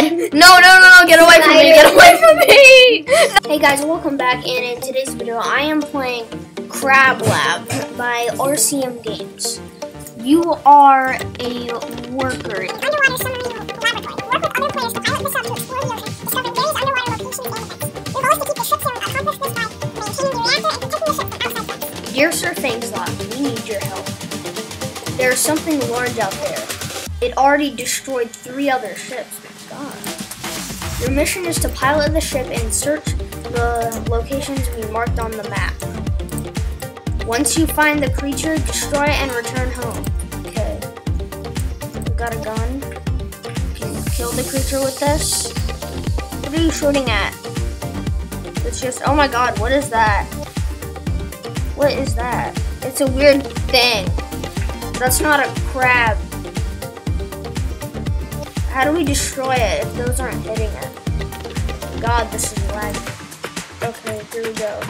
god! No, no, no, no, get away from me, get away from me! Hey guys, welcome back, and in today's video, I am playing Crab Lab by RCM Games. You are a worker. Underwater submarine laboratory. Work with other players to pilot the sub to explore the ocean, discover various underwater locations and events. Your goal is to keep the ship sailing, accomplish this by maintaining the reactor and protecting the ship from outside threats. Dear Sir Fangslot, we need your help. There's something large out there. It already destroyed three other ships. God. Your mission is to pilot the ship and search the locations we marked on the map. Once you find the creature, destroy it and return home. Okay. We got a gun. Can you kill the creature with this? What are you shooting at? It's just, oh my god, what is that? What is that? It's a weird thing. That's not a crab. How do we destroy it if those aren't hitting it? God, this is lag. Okay, here we go.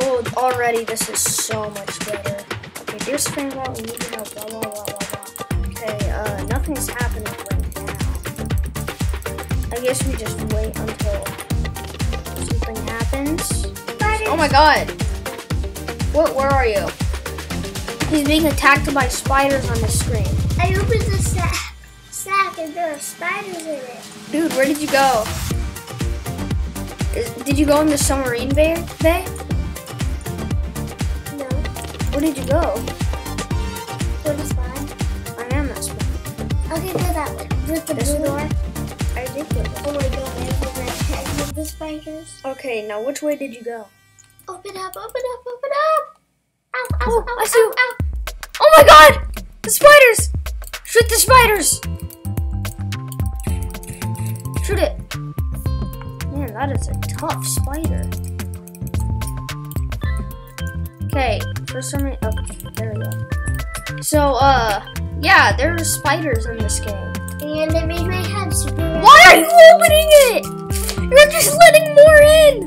Oh, already this is so much better. Okay, dear Springwell, we need to know blah blah blah blah blah. Okay, uh, nothing's happening right now. I guess we just wait until something happens. Oh my god! What, where are you? He's being attacked by spiders on the screen. I opened the sack, sack and there are spiders in it. Dude, where did you go? Is, did you go in the submarine bay? bay? No, Where did you go? go to spawn. I am that spot. Okay, go that way. With the This blue door? I did go. Oh my god, there's the red head with the spiders. Okay, now which way did you go? Open up, open up, open up. Ow, ow, Oh, ow, I see ow, ow. Oh my god! The spiders! Shoot the spiders! Shoot it! Man, that is a tough spider. Okay, for some reason, oh, there we go. So, uh, yeah, there's spiders in this game. And it made my head super red. Why are you opening it? You're just letting more in!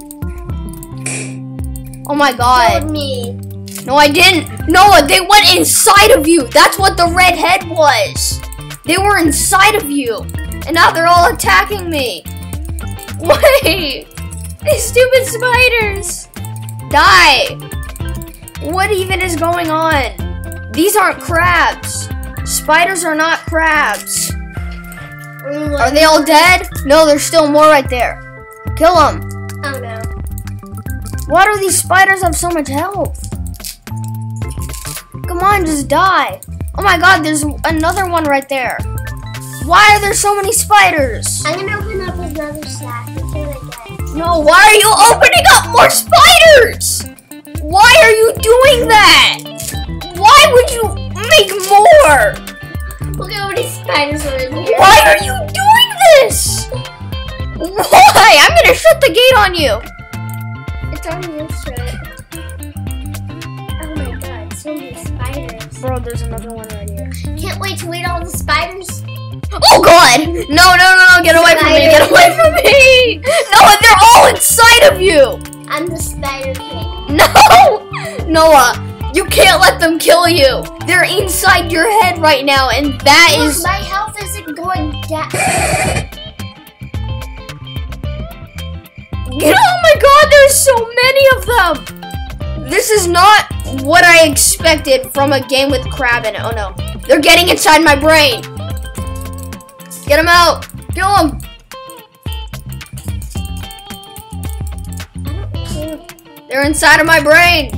Oh my god. Me. No, I didn't. Noah, they went inside of you. That's what the red head was. They were inside of you. And now they're all attacking me. Wait. These stupid spiders. Die. What even is going on? These aren't crabs. Spiders are not crabs. Are they all dead? No, there's still more right there. Kill them. Oh no. Why do these spiders have so much health? Come on, just die. Oh my god, there's another one right there. Why are there so many spiders? I'm gonna open up another sack. That's what I. No, why are you opening up more spiders? Why are you doing that? Why would you make more? Look at how many spiders are in here. Why are you doing this? Why? I'm gonna shut the gate on you. It's on this shit. Bro, there's another one right here. Can't wait to eat all the spiders. Oh god! No, no, no, no, get away from me, get away from me! No, they're all inside of you! I'm the spider king. No! Noah, you can't let them kill you! They're inside your head right now, and that Look, is. my health isn't going down. Oh my god, there's what I expected from a game with crab in it. Oh no. They're getting inside my brain! Get them out! Kill them! They're inside of my brain!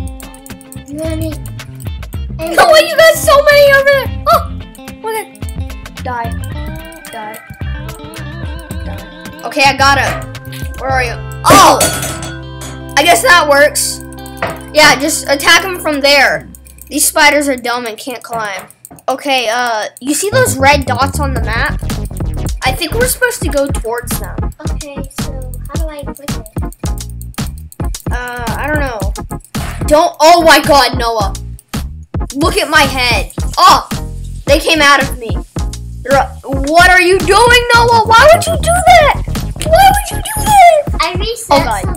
And No way, you got so many over there! Oh! Okay. Die. Die. Die. Okay, I got him. Where are you? Oh! I guess that works. Yeah, just attack him from there. These spiders are dumb and can't climb. Okay, uh, you see those red dots on the map? I think we're supposed to go towards them. Okay, so how do I click it? Uh, I don't know. Don't. Oh my god, Noah. Look at my head. Oh, they came out of me. What are you doing, Noah? Why would you do that? Why would you do that? I reset Oh, God.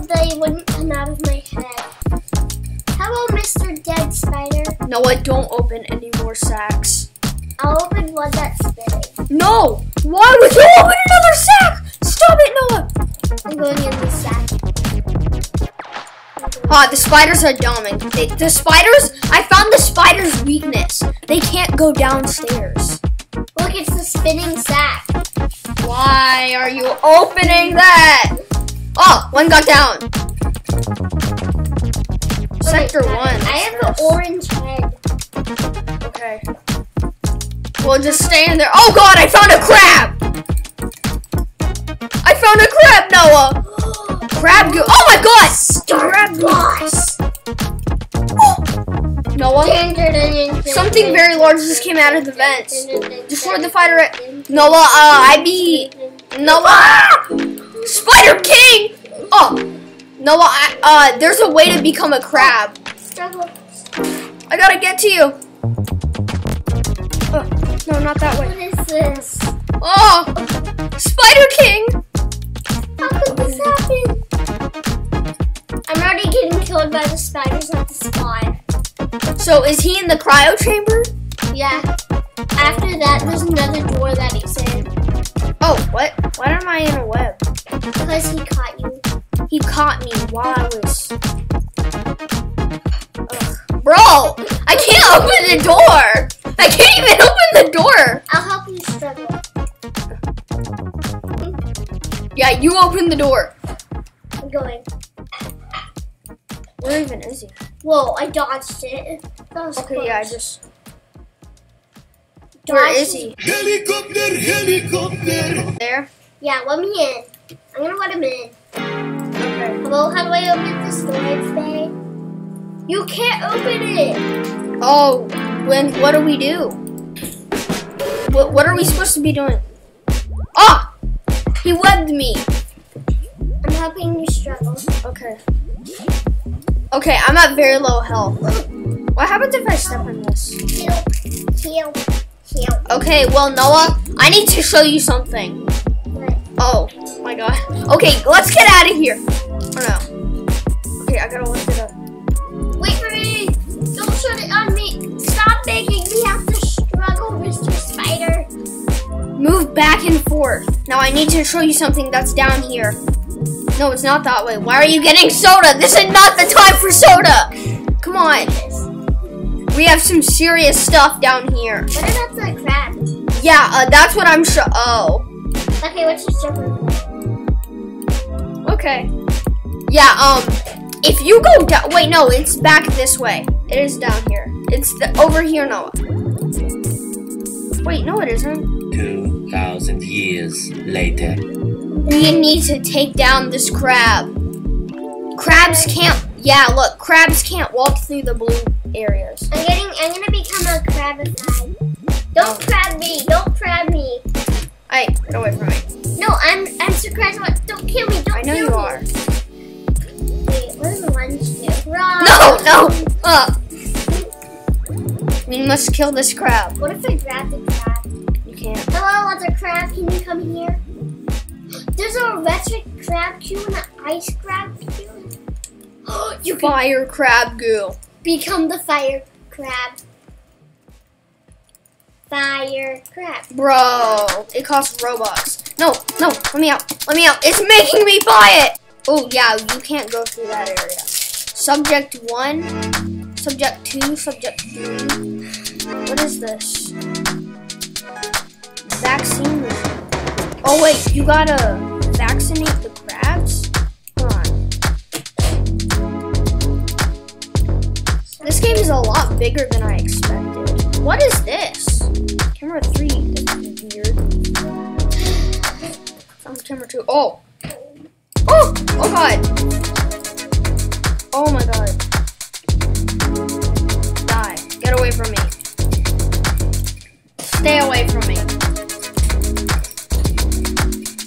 No, I don't open any more sacks. I'll open one that's spinning. No! Why would you open another sack? Stop it, Noah! I'm going in the sack. Ah, oh, the spiders are dumb. The spiders, I found the spiders' weakness. They can't go downstairs. Look, it's the spinning sack. Why are you opening that? Oh, one got down. Sector Wait, one. I have Yes. an orange head. Okay. We'll just stay in there. Oh God, I found a crab. I found a crab, Noah. Crab goo. Oh my God. Start boss. Noah. Something very large just came out of the vents. Destroyed the fighter. Noah. Uh, I be Noah. Spider King. Oh, Noah. I, uh, there's a way to become a crab. Struggle. I gotta get to you. Oh, no, not that way. is this? Oh, Spider King. How could this happen? I'm already getting killed by the spiders at the spot. So is he in the cryo chamber? Yeah. After that, there's another door that he's in. Oh, what? Why am I in a web? Because he caught you. He caught me while Ugh. Bro, I can't open the door. I can't even open the door. I'll help you struggle. Yeah, you open the door. I'm going. Where even is he? Whoa, I dodged it. That was Okay, yeah, I just. Where Dodged is it. he? Helicopter, helicopter. There. Yeah, let me in. I'm gonna let him in. Hello, how do I open the storage bay? You can't open it. Oh, when? What do we do? What? What are we supposed to be doing? Ah! He webbed me. I'm helping you struggle. Okay. Okay, I'm at very low health. What happens if I step on this? Heal, heal, heal. Okay, well, Noah, I need to show you something. What? Oh, my god. Okay, let's get out of here. Oh, no. Okay, I gotta lift it up. Wait for me! Don't shut it on me! Stop making me have to struggle, Mr. Spider! Move back and forth. Now, I need to show you something that's down here. No, it's not that way. Why are you getting soda? This is not the time for soda. Come on. We have some serious stuff down here. What about the crab? Yeah, uh, that's what I'm sure. Oh. Okay, what's your struggle? Okay. Yeah, um, if you go down, wait, no, it's back this way. It is down here. It's the, over here, Noah. Wait, no, it isn't. 2,000 years later. We need to take down this crab. Crabs can't, yeah, look, crabs can't walk through the blue areas. I'm getting, I'm gonna become a crabified. Don't crab me! Don't crab me! Hey, get away from me. No, I'm, I'm surprised. What? Don't kill me! Don't I know you me! are. No, no. We must kill this crab. What if I grab the crab? You can't. Hello, other crab, can you come here? There's a electric crab queue and an ice crab queue. you can Fire crab goo. become the fire crab. Fire crab. Bro, it costs Robux. No, no, let me out. Let me out. It's making me buy it. Oh, yeah, you can't go through that area. Subject 1, Subject 2, Subject 3. What is this? Vaccine. Oh, wait, you gotta vaccinate the crabs? Hold on. This game is a lot bigger than I expected. What is this? Camera 3 this is weird. Camera 2. Oh! Oh! Oh god! Oh my god. Die. Get away from me. Stay away from me.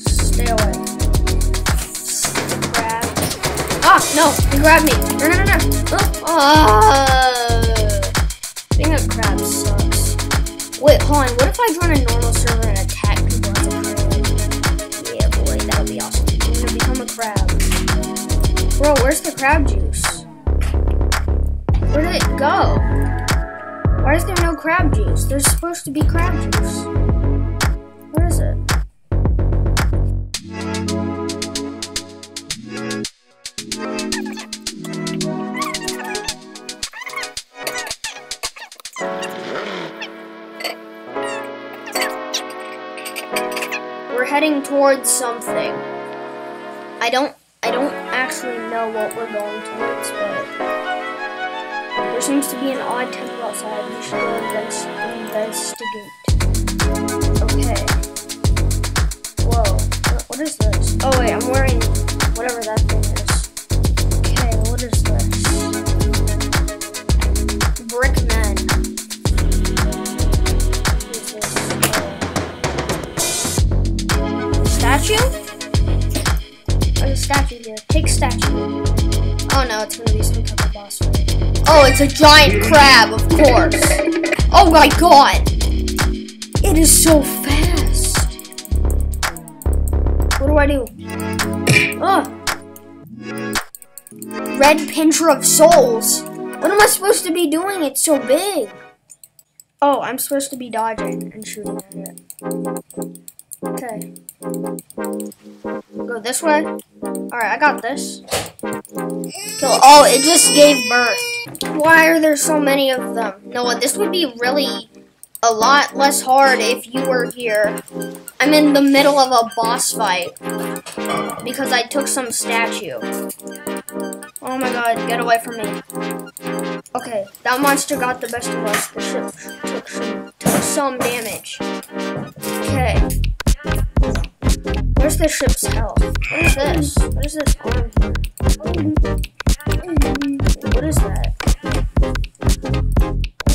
Stay away. Grab. Ah! No! He grabbed me! No, no, no, no! Oh! Being a crab sucks. Wait, hold on. What if I join a normal server and attack people as a crab? Yeah, boy, that would be awesome. I'm gonna become a crab. Bro, where's the crab juice? Where did it go? Why is there no crab juice? There's supposed to be crab juice. Where is it? We're heading towards something. I don't I don't actually know what we're going to do there seems to be an odd temple outside. We should go invest- investigate. Okay. Whoa. What is this? Oh wait, I'm wearing it's a giant crab, of course. Oh my god! It is so fast. What do I do? Oh. Red pincher of souls. What am I supposed to be doing? It's so big. Oh, I'm supposed to be dodging and shooting at it. Okay. Go this way. Alright, I got this. Kill. Oh, it just gave birth. Why are there so many of them? Noah, this would be really a lot less hard if you were here. I'm in the middle of a boss fight because I took some statue. Oh my god, get away from me. Okay, that monster got the best of us. The ship took some, took some damage. Okay. Where's the ship's health? What is this? What is this arm here? What is that?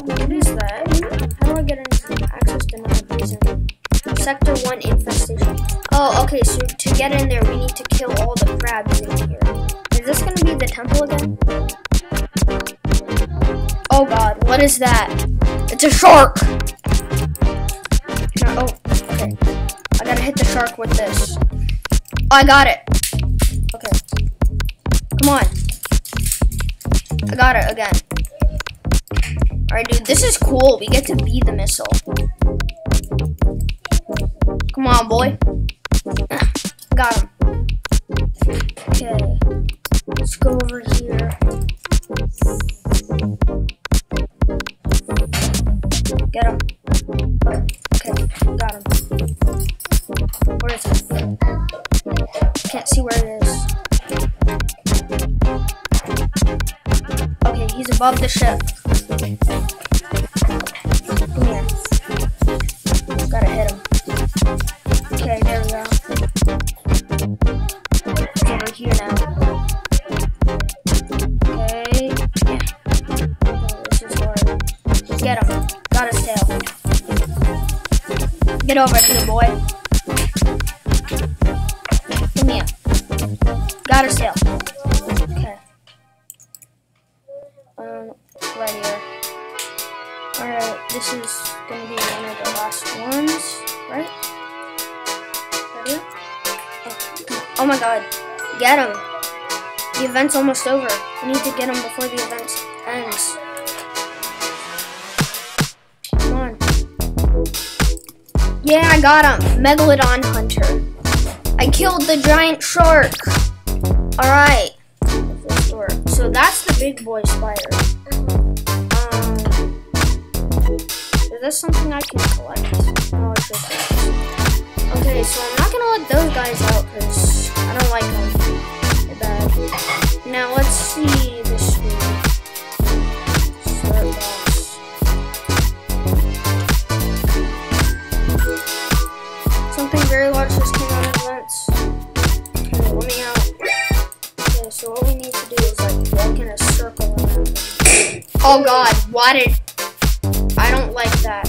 What is that? How do I get into access denied prison? Sector 1 infestation. Oh, okay, so to get in there, we need to kill all the crabs in here. Is this gonna be the temple again? Oh god, what is that? It's a shark! Oh, okay. I gotta hit the shark with this. Oh, I got it. Okay. Come on. I got it again. Alright, dude, this is cool. We get to be the missile. Come on, boy. Above the ship. Here. Gotta hit him. Okay, there we go. Over here now. Okay. Oh, this is hard. Get him. Got his tail. Get over here, boy. Come here. Got his tail. Alright, this is gonna be one of the last ones, right? Right? Oh, oh my god. Get him. The event's almost over. We need to get him before the event ends. Come on. Yeah, I got him. Megalodon Hunter. I killed the giant shark. Alright. So that's the big boy spider. This something I can collect? No, it's just. Okay, so I'm not gonna let those guys out because I don't like them. They're bad. Now let's see this. Something very large just came out of vents. Okay, let me out. Okay, so what we need to do is like walk in a circle around. Oh god, why did I don't like that.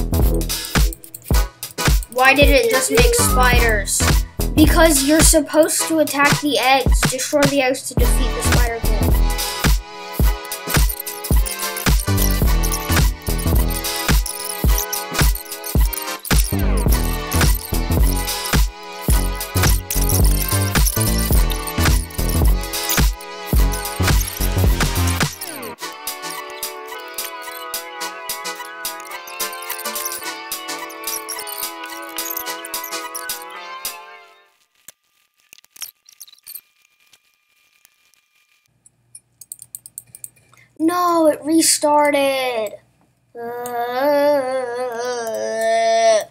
Why did it just make spiders? Because you're supposed to attack the eggs, destroy the eggs to defeat the spider Restarted. Uh,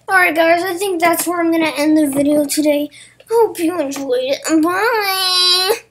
Alright, guys, I think that's where I'm gonna end the video today. Hope you enjoyed it. Bye!